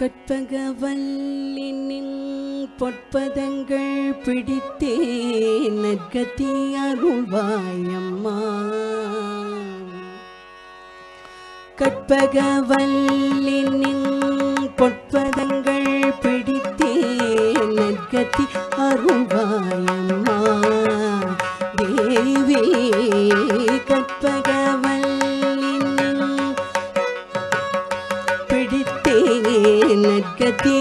கற்பகவல்லின் பொற்பதங்கள் பிடித்தே நற்கதி அருள்வாயம்மா. கற்பகவல்லின் பொற்பதங்கள் பிடித்தே நற்கதி அருள்வாயம்மா. நற்கதி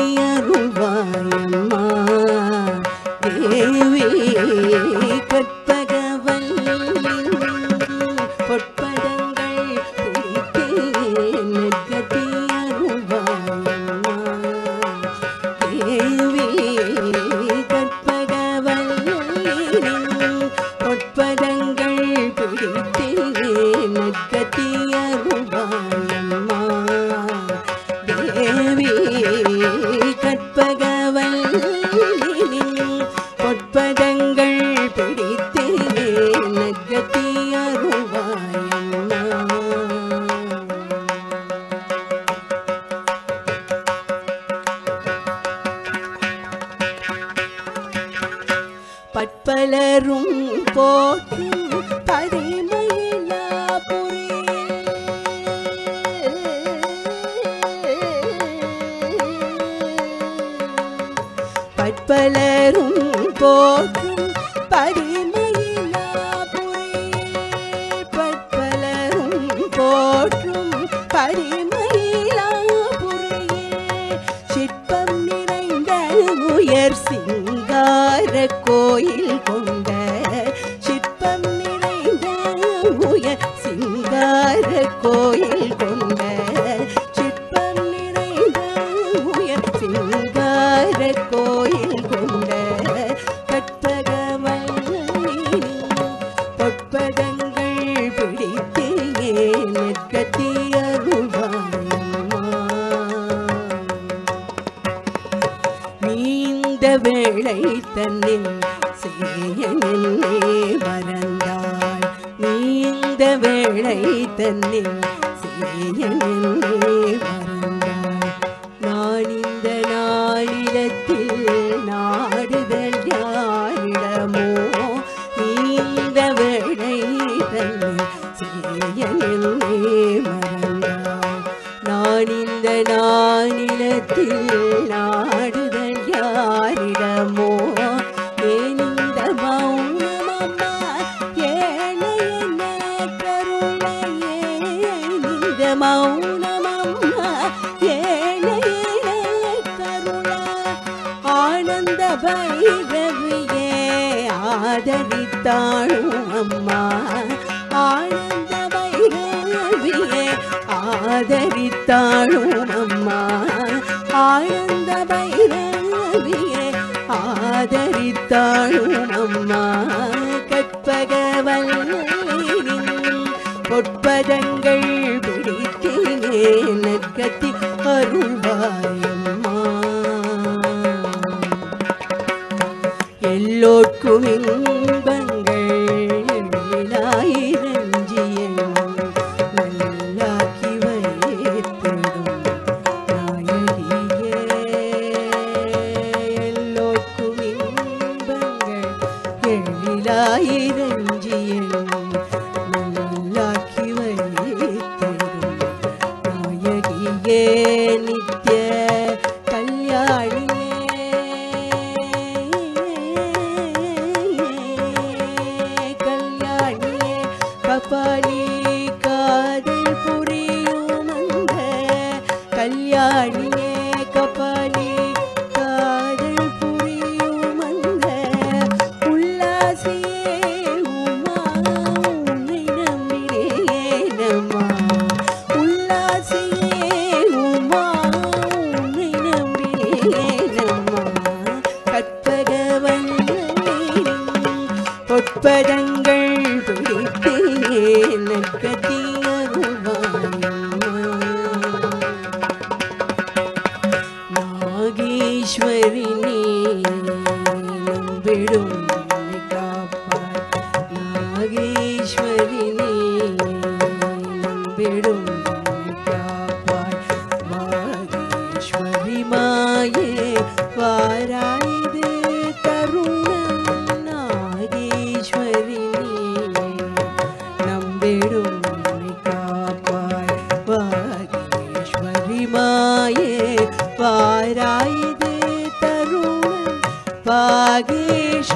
மலரும் போற்றும் பற்பலரும் போற்றும் பரிமயிலாபுரியே பற்பலரும் போற்றும் பரிமயிலாபுரியே சிற்பம் நிறைந்த உயர் சிங்கார கோயில் கொண்ட சிற்பம் நிறைந்த உயர் சிங்கார கோயில் கொண்ட சிற்பம் நிறைந்த உயர் சிங்கார கோயில் நீந்த வேளை தன்னில் சேயனே மறந்தாள். நீந்த வேளை தன்னில் சேயனே மறந்தாள். நான் இந்த நாளிடத்தில் நாடுதல் யாரிடமோ நீந்த வேளை தன்னில் சேயனே மறந்தாள். நான் இந்த நாளிடத்தில் நாடு யாரிடமோ ஏன் மௌனமம்மா? ஏழை கருணையே? இந்த மௌனமம்மா? ஏழை என்ன ஆனந்த பைரவியே ஆதரித்தாளும் அம்மா. ஆனந்த பைரவியே ஆதரித்தாளும் அம்மா. ஆனந்த பைரவியே ஆதரித்தாளும் அம்மா கற்பகவல்லின் பொற்பதங்கள் பிடித்தேனே நற்கத்தி அருள்வாயம்மா. எல்லோர்க்கும் இன்பங்கள் la நாகேஸ்வரி நீ நம்பிடும் गेश